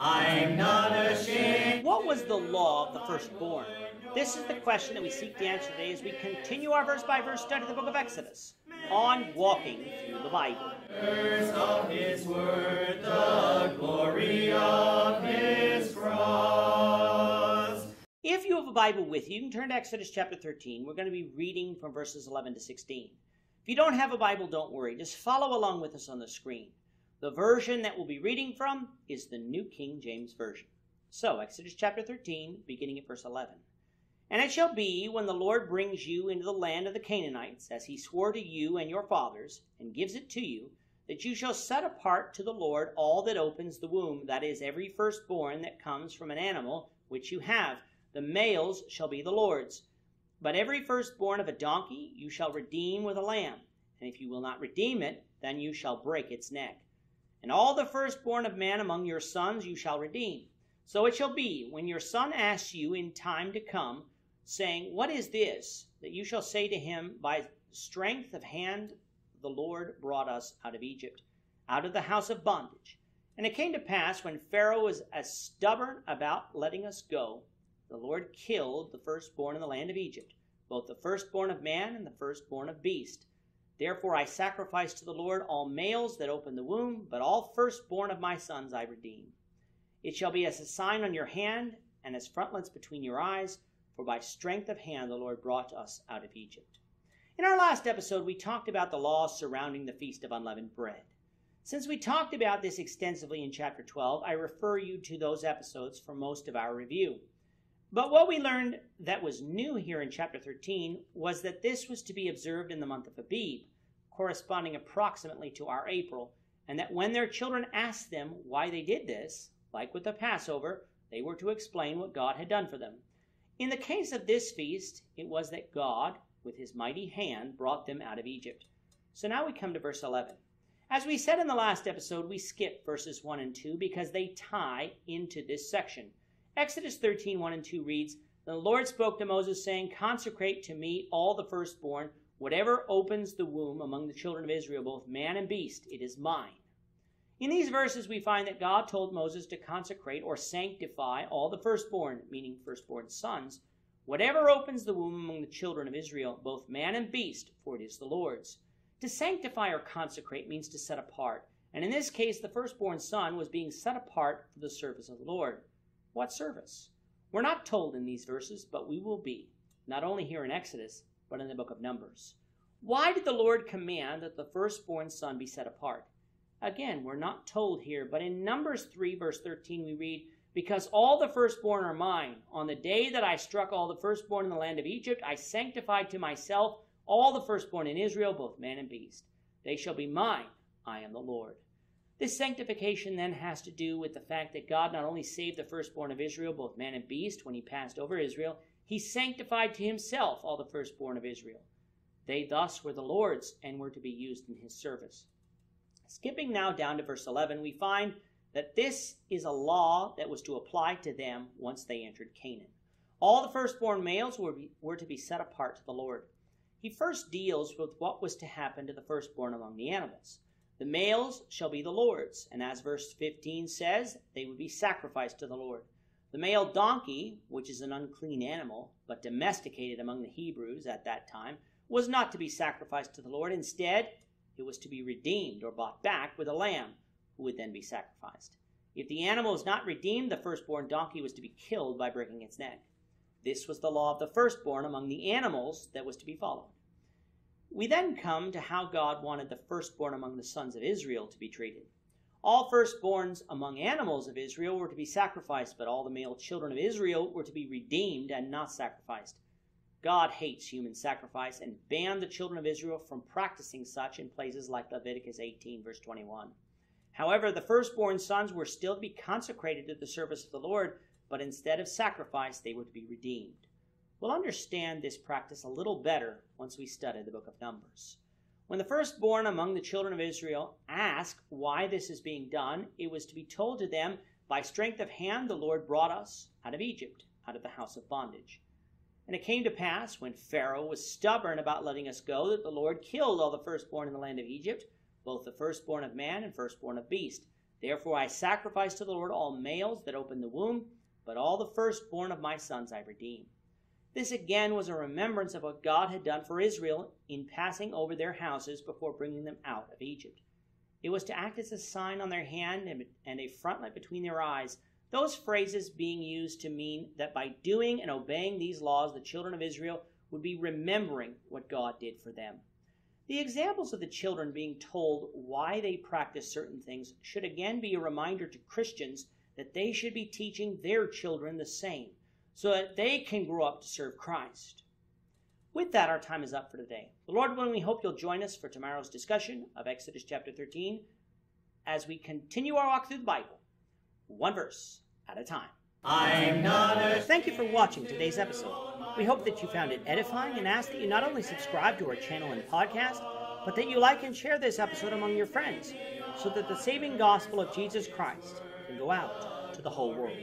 I'm not ashamed. What was the law of the firstborn? This is the question that we seek to answer today as we continue our verse by verse study of the book of Exodus on walking through the Bible. Of his word, the glory of his cross. If you have a Bible with you, you can turn to Exodus chapter 13. We're going to be reading from verses 11 to 16. If you don't have a Bible, don't worry. Just follow along with us on the screen. The version that we'll be reading from is the New King James Version. So, Exodus chapter 13, beginning at verse 11. And it shall be when the Lord brings you into the land of the Canaanites, as he swore to you and your fathers, and gives it to you, that you shall set apart to the Lord all that opens the womb, that is, every firstborn that comes from an animal which you have. The males shall be the Lord's. But every firstborn of a donkey you shall redeem with a lamb, and if you will not redeem it, then you shall break its neck. And all the firstborn of man among your sons you shall redeem. So it shall be, when your son asks you in time to come, saying, What is this? that you shall say to him, By strength of hand the Lord brought us out of Egypt, out of the house of bondage. And it came to pass, when Pharaoh was as stubborn about letting us go, the Lord killed the firstborn in the land of Egypt, both the firstborn of man and the firstborn of beast. Therefore I sacrifice to the Lord all males that open the womb, but all firstborn of my sons I redeem. It shall be as a sign on your hand and as frontlets between your eyes, for by strength of hand the Lord brought us out of Egypt. In our last episode, we talked about the laws surrounding the Feast of Unleavened Bread. Since we talked about this extensively in chapter 12, I refer you to those episodes for most of our review. But what we learned that was new here in chapter 13 was that this was to be observed in the month of Abib, corresponding approximately to our April, and that when their children asked them why they did this, like with the Passover, they were to explain what God had done for them. In the case of this feast, it was that God, with his mighty hand, brought them out of Egypt. So now we come to verse 11. As we said in the last episode, we skip verses 1 and 2 because they tie into this section. Exodus 13, 1 and 2 reads, The Lord spoke to Moses, saying, Consecrate to me all the firstborn, whatever opens the womb among the children of Israel, both man and beast, it is mine. In these verses, we find that God told Moses to consecrate or sanctify all the firstborn, meaning firstborn sons, whatever opens the womb among the children of Israel, both man and beast, for it is the Lord's. To sanctify or consecrate means to set apart, and in this case, the firstborn son was being set apart for the service of the Lord. What service? We're not told in these verses, but we will be, not only here in Exodus, but in the book of Numbers. Why did the Lord command that the firstborn son be set apart? Again, we're not told here, but in Numbers 3, verse 13, we read, Because all the firstborn are mine. On the day that I struck all the firstborn in the land of Egypt, I sanctified to myself all the firstborn in Israel, both man and beast. They shall be mine. I am the Lord. This sanctification then has to do with the fact that God not only saved the firstborn of Israel, both man and beast, when he passed over Israel, he sanctified to himself all the firstborn of Israel. They thus were the Lord's and were to be used in his service. Skipping now down to verse 11, we find that this is a law that was to apply to them once they entered Canaan. All the firstborn males were, be, were to be set apart to the Lord. He first deals with what was to happen to the firstborn among the animals. The males shall be the Lord's, and as verse 15 says, they would be sacrificed to the Lord. The male donkey, which is an unclean animal, but domesticated among the Hebrews at that time, was not to be sacrificed to the Lord. Instead, it was to be redeemed or bought back with a lamb, who would then be sacrificed. If the animal was not redeemed, the firstborn donkey was to be killed by breaking its neck. This was the law of the firstborn among the animals that was to be followed. We then come to how God wanted the firstborn among the sons of Israel to be treated. All firstborns among animals of Israel were to be sacrificed, but all the male children of Israel were to be redeemed and not sacrificed. God hates human sacrifice and banned the children of Israel from practicing such in places like Leviticus 18, verse 21. However, the firstborn sons were still to be consecrated to the service of the Lord, but instead of sacrifice, they were to be redeemed. We'll understand this practice a little better once we study the book of Numbers. When the firstborn among the children of Israel asked why this is being done, it was to be told to them, By strength of hand the Lord brought us out of Egypt, out of the house of bondage. And it came to pass, when Pharaoh was stubborn about letting us go, that the Lord killed all the firstborn in the land of Egypt, both the firstborn of man and firstborn of beast. Therefore I sacrifice to the Lord all males that open the womb, but all the firstborn of my sons I redeem. This again was a remembrance of what God had done for Israel in passing over their houses before bringing them out of Egypt. It was to act as a sign on their hand and a frontlet between their eyes, those phrases being used to mean that by doing and obeying these laws, the children of Israel would be remembering what God did for them. The examples of the children being told why they practice certain things should again be a reminder to Christians that they should be teaching their children the same so that they can grow up to serve Christ. With that, our time is up for today. The Lord willing, we hope you'll join us for tomorrow's discussion of Exodus chapter 13 as we continue our walk through the Bible, one verse at a time. I'm not a Thank you for watching today's episode. We hope that you found it edifying and ask that you not only subscribe to our channel and podcast, but that you like and share this episode among your friends so that the saving gospel of Jesus Christ can go out to the whole world.